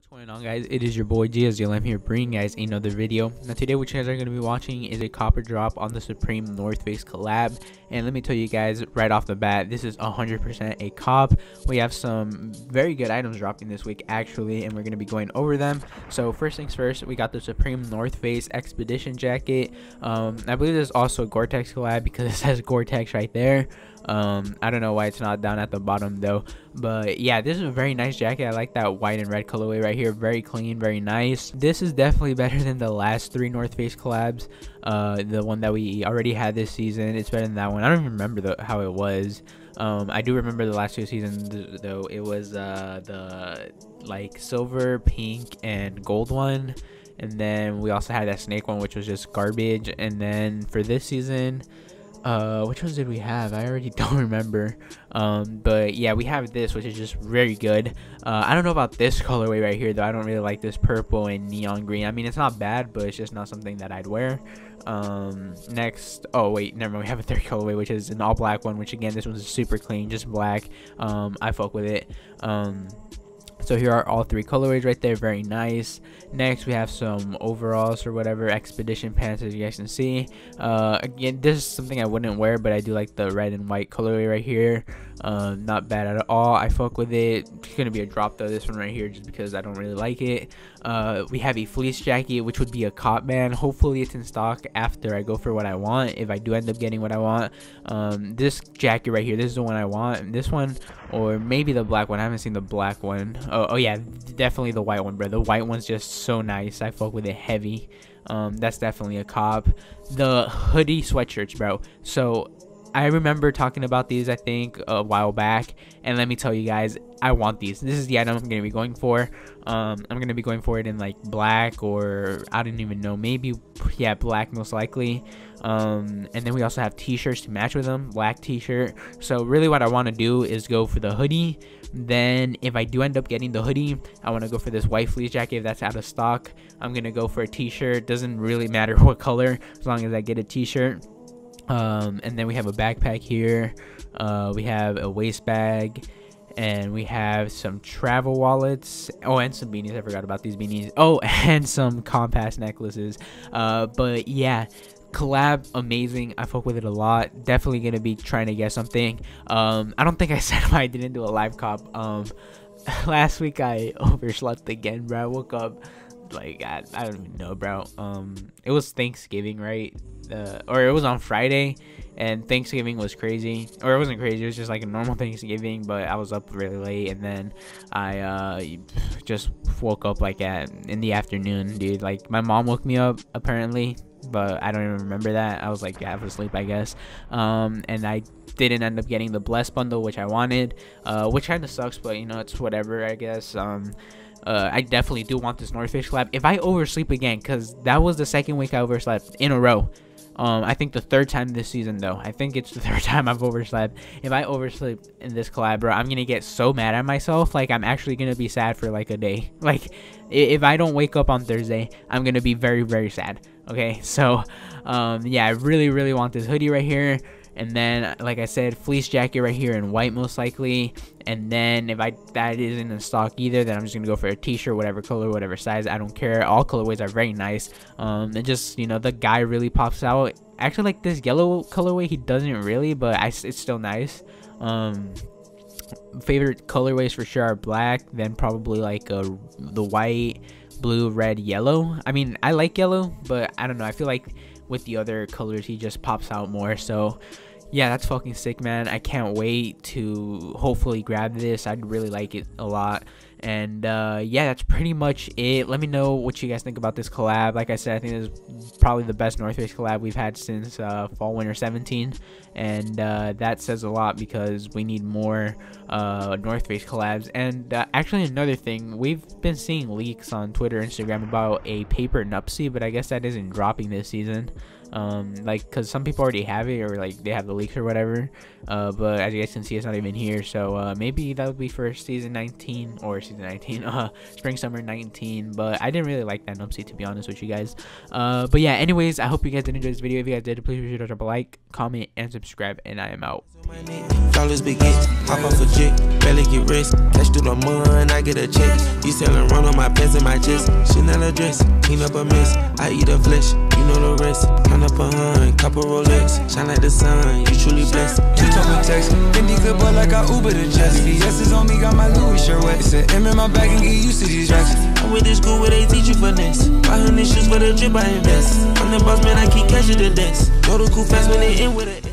What's going on guys? It is your boy GSL. I'm here bringing guys another video. Now today what you guys are going to be watching is a cop or drop on the Supreme North Face collab. And let me tell you guys right off the bat, this is 100% a cop. We have some very good items dropping this week actually and we're going to be going over them. So first things first, we got the Supreme North Face Expedition Jacket. Um, I believe there's also a Gore-Tex collab because it says Gore-Tex right there. Um, I don't know why it's not down at the bottom though. But yeah, this is a very nice jacket. I like that white and red colorway right here. Very clean, very nice. This is definitely better than the last three North Face collabs. Uh, the one that we already had this season. It's better than that one. I don't even remember the, how it was. Um, I do remember the last two seasons though. It was uh, the like silver, pink, and gold one. And then we also had that snake one, which was just garbage. And then for this season, uh which ones did we have? I already don't remember. Um but yeah we have this which is just very good. Uh i don't know about this colorway right here though. I don't really like this purple and neon green. I mean it's not bad but it's just not something that i'd wear. Um next oh wait never mind. We have a third colorway which is an all black one which again this one's super clean just black. Um i fuck with it. Um so here are all three colorways right there. Very nice. Next we have some overalls or whatever. Expedition pants as you guys can see. Uh, again this is something i wouldn't wear but i do like the red and white colorway right here. Uh, not bad at all. I fuck with it. It's gonna be a drop though this one right here just because i don't really like it. Uh, we have a fleece jacket which would be a cop man. hopefully it's in stock after i go for what i want if i do end up getting what i want. Um, this jacket right here this is the one i want. This one or maybe the black one. I haven't seen the black one oh, oh yeah definitely the white one bro. The white one's just so nice. I fuck with it heavy. Um, that's definitely a cop. The hoodie sweatshirts bro. So I remember talking about these, I think, a while back. And let me tell you guys, I want these. This is the item I'm going to be going for. Um, I'm going to be going for it in like black or I don't even know. Maybe, yeah, black most likely. Um, and then we also have t-shirts to match with them. Black t-shirt. So really what I want to do is go for the hoodie. Then if I do end up getting the hoodie, I want to go for this white fleece jacket if that's out of stock. I'm going to go for a t-shirt. Doesn't really matter what color as long as I get a t-shirt. Um, and then we have a backpack here. Uh, we have a waist bag. And we have some travel wallets. Oh, and some beanies. I forgot about these beanies. Oh, and some compass necklaces. Uh, but yeah, collab amazing i fuck with it a lot definitely gonna be trying to get something um i don't think i said why i didn't do a live cop um last week i overslept again bro i woke up like I, I don't even know bro um it was thanksgiving right uh, or it was on Friday, and Thanksgiving was crazy. Or it wasn't crazy; it was just like a normal Thanksgiving. But I was up really late, and then I uh, just woke up like at in the afternoon, dude. Like my mom woke me up apparently, but I don't even remember that. I was like half asleep, I guess. Um, and I didn't end up getting the blessed bundle, which I wanted, uh, which kind of sucks, but you know it's whatever, I guess. Um, uh, I definitely do want this North Face collab. If I oversleep again, because that was the second week I overslept in a row. Um, I think the third time this season though. I think it's the third time I've overslept. If I oversleep in this collab, bro, I'm gonna get so mad at myself. Like I'm actually gonna be sad for like a day. Like if I don't wake up on Thursday, I'm gonna be very very sad. Okay, so um, yeah, I really really want this hoodie right here. And then, like I said, fleece jacket right here in white most likely. And then if I that isn't in stock either, then I'm just gonna go for a t-shirt, whatever color, whatever size. I don't care. All colorways are very nice. Um, and just you know the guy really pops out. Actually, like this yellow colorway, he doesn't really, but I, it's still nice. Um, favorite colorways for sure are black, then probably like uh, the white, blue, red, yellow. I mean, I like yellow, but I don't know. I feel like with the other colors he just pops out more so yeah that's fucking sick man. I can't wait to hopefully grab this. I'd really like it a lot and uh, yeah that's pretty much it. Let me know what you guys think about this collab. Like i said i think this is probably the best north face collab we've had since uh, fall winter 17 and uh, that says a lot because we need more uh, north face collabs. And uh, actually another thing we've been seeing leaks on twitter instagram about a paper Nuptse but i guess that isn't dropping this season. Um like because some people already have it or like they have the leaks or whatever. Uh but as you guys can see it's not even here. So uh maybe that would be for season 19 or season 19 uh spring summer 19 but i didn't really like that Nuptse to be honest with you guys uh but yeah anyways i hope you guys did enjoy this video if you guys did please be sure to drop a like comment and subscribe and i am out hop off a barely get. Cash through the mud, I get a check. You selling run on my pants and my chest. Chanel clean up a mess. I eat a flesh, you know the rest. Count up a hun, Rolex. Shine like the sun, you truly blessed. Text, Fendi like I Uber it's on me, got my Louis shirt wet. It's an M in my bag and get used to these racks. I'm with this school where they teach you finesse. 500 shoes for the drip I invest. I'm the boss man, I keep catching the desk. Go to cool fast when they in with it.